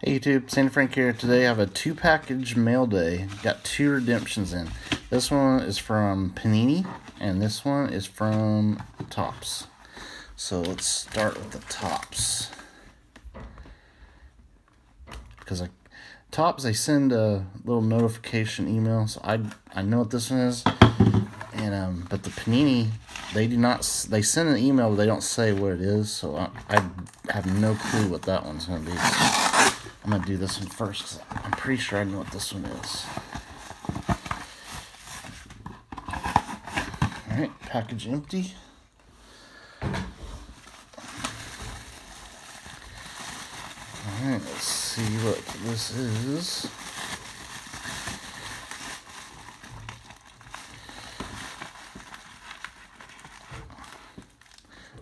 Hey YouTube, Sandy Frank here. Today I have a two package mail day. Got two redemptions in. This one is from Panini and this one is from Topps. So let's start with the Topps. Because I, Topps, they send a little notification email, so I I know what this one is. And um, but the Panini, they do not. They send an email, but they don't say what it is. So I, I have no clue what that one's gonna be. I'm gonna do this one first because I'm pretty sure I know what this one is. Alright, package empty. Alright, let's see what this is.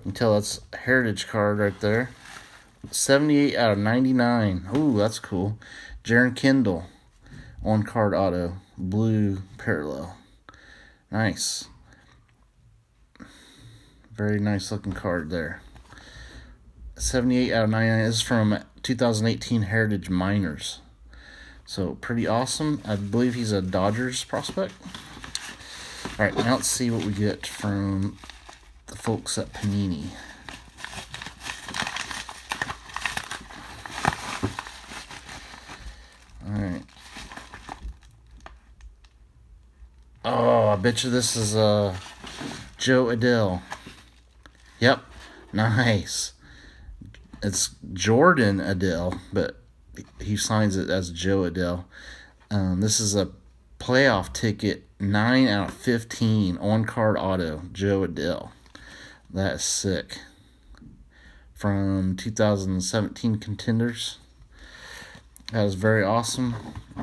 You tell that's heritage card right there. 78 out of 99. Ooh, that's cool. Jeren Kendall on card auto. Blue parallel. Nice. Very nice looking card there. 78 out of 99. This is from 2018 Heritage Minors. So pretty awesome. I believe he's a Dodgers prospect. All right, now let's see what we get from the folks at Panini. Alright. Oh, I bet you this is uh, Jo Adell. Yep, nice. It's Jordon Adell, but he signs it as Jo Adell. Um, this is a playoff ticket, 9 out of 15 on card auto, Jo Adell. That is sick. From 2017 contenders. That was very awesome.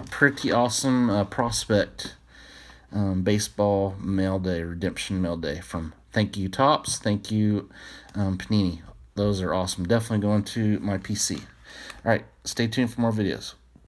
Pretty awesome uh, prospect um, baseball mail day, redemption mail day from Thank You Topps, Thank You um, Panini. Those are awesome. Definitely going to my PC. All right, stay tuned for more videos.